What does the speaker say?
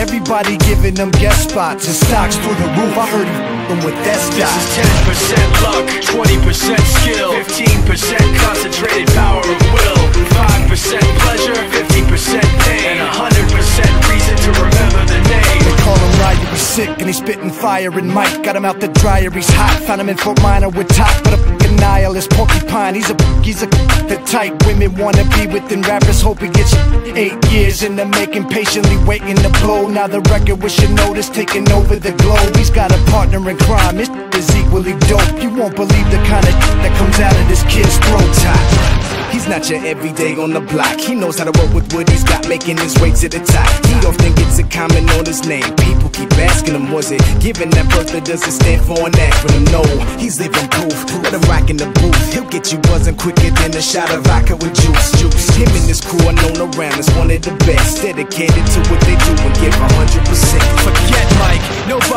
everybody giving them guest spots. And stocks through the roof, I heard he f***ing with that This is 10% luck, 20% skill 15% concentrated power of will 5% pleasure, 50% pain And 100% reason to remember the name. They call him Ryu, he's sick and he's spitting fire and Mike. Got him out the dryer, he's hot. Found him in Fort Minor with Tak, but a nihilist porcupine He's a he's a the type women wanna be with and rappers. Hope he gets Eight years in the making, patiently waiting to blow. Now the record with Shinoda's taking over the globe. He's got a partner in crime, his is equally dope. You won't believe the kind of that comes out of this kid's throat. top not your everyday on the block. He knows how to work with what he's got, making his way to the top. He often gets a comment on his name. People keep asking him, was it given that birth that doesn't stand for an acronym? No, he's living proof. Let him rock in the booth. He'll get you buzzing quicker than a shot of vodka with juice. Juice. Him and his crew are known around as one of the best. Dedicated to what they do and give a 100%. Forget Mike,